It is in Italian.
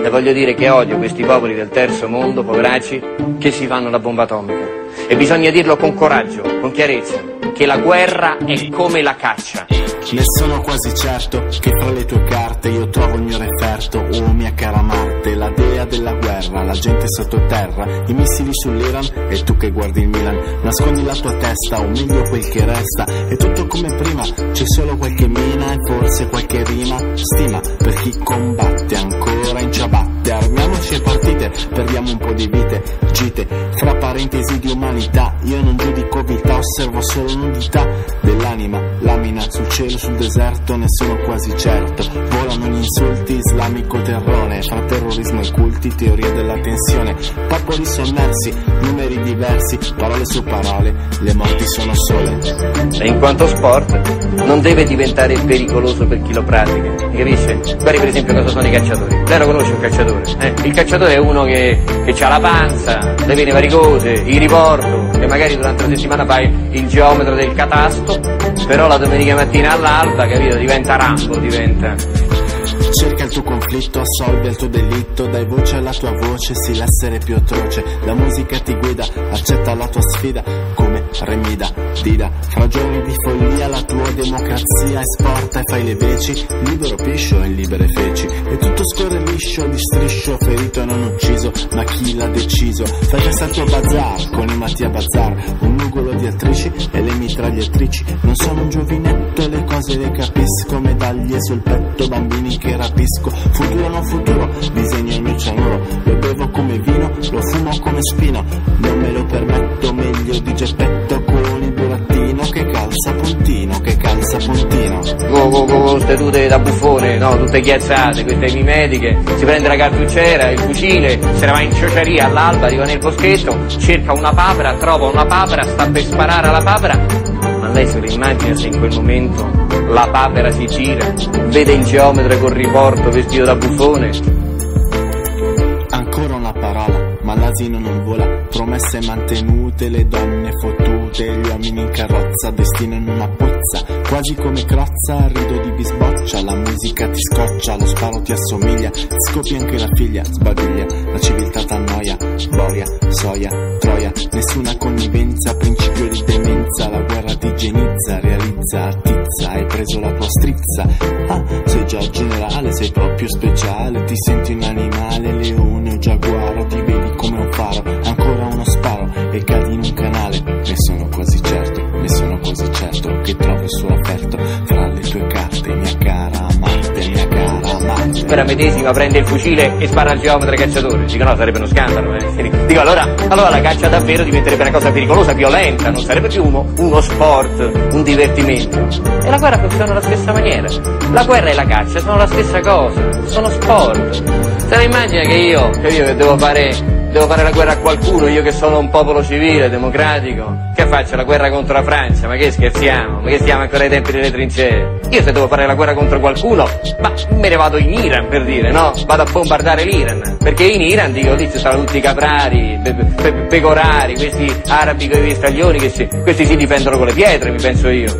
Le voglio dire che odio questi popoli del terzo mondo, poveracci, che si fanno la bomba atomica. E bisogna dirlo con coraggio, con chiarezza, che la guerra è come la caccia. Ne sono quasi certo che fra le tue carte io trovo il mio referto, oh mia cara Marte, la dea della guerra, la gente sottoterra, i missili sull'Iran e tu che guardi il Milan, nascondi la tua testa, o meglio quel che resta, è tutto come prima, c'è solo qualche mina e forse qualche rima, stima per chi combatte perdiamo un po' di vite, gite, fra parentesi di umanità, io non giudico vita, osservo solo nudità dell'anima, lamina cielo, sul deserto, ne sono quasi certo, volano gli insulti, islamico terrore, fra terrorismo e culti, teoria della tensione, popoli sommersi, numeri diversi, parole su parole, le morti sono sole. E in quanto sport non deve diventare pericoloso per chi lo pratica, capisce? Guardi per esempio cosa sono i cacciatori. Lei lo conosce un cacciatore? Eh? Il cacciatore è uno che, che ha la panza, le vene varicose, il riporto, che magari durante la settimana fai il geometro del catasto, però la domenica mattina all'alba, capito, diventa Rambo, diventa... Cerca il tuo conflitto, assolve il tuo delitto, dai voce alla tua voce, sì l'essere più atroce, la musica ti guida, accetta la tua sfida, remida, dida, fra giorni di follia la tua democrazia esporta e fai le veci, libero piscio e libere feci, e tutto scorre liscio, di striscio, ferito e non ucciso, ma chi l'ha deciso? Fai festa al bazar, con i Mattia Bazar, un nugolo di attrici e le mitragliatrici, non sono un giovinetto, le cose le capisco, medaglie sul petto, bambini che rapisco, futuro non futuro, disegno il mio cianuro, lo bevo come vino, lo fumo come spino, non me lo permetto, meglio di Geppetto con il burattino che calza puntino, che calza puntino. Con, con, con queste tute da buffone, no, tutte chiazzate, queste mimetiche, si prende la cartucciera, il fucile, se ne va in ciociaria all'alba, arriva nel boschetto, cerca una papera, trova una papera, sta per sparare alla papera, ma lei se lo immagina se in quel momento la papera si gira, vede il geometra col riporto vestito da buffone, ma l'asino non vola, promesse mantenute, le donne fottute, gli uomini in carrozza, destino in una pozza, quasi come crozza, rido di bisboccia, la musica ti scoccia, lo sparo ti assomiglia, scoppia anche la figlia, sbadiglia, la civiltà t'annoia, boia, soia, troia, nessuna connivenza, principio di demenza, la guerra ti igienizza, realizza, attizza, hai preso la tua strizza, ah, sei già generale, sei proprio speciale, ti senti un animale, leone o giaguaro, ti Quella medesima prende il fucile e spara al geometra cacciatore, dico no, sarebbe uno scandalo, eh. dico allora, allora la caccia davvero diventerebbe una cosa pericolosa, violenta, non sarebbe più uno, uno sport, un divertimento. E la guerra funziona alla stessa maniera, la guerra e la caccia sono la stessa cosa, sono sport. Se la immagina che io, che io devo fare devo fare la guerra a qualcuno, io che sono un popolo civile, democratico, che faccio la guerra contro la Francia? Ma che scherziamo? Ma che stiamo ancora ai tempi delle trincee? Io se devo fare la guerra contro qualcuno, ma me ne vado in Iran per dire, no? Vado a bombardare l'Iran, perché in Iran, dico, lì ci stanno tutti i caprari, pe- pe- pecorari, questi arabi con i staglioni, che questi si difendono con le pietre, mi penso io.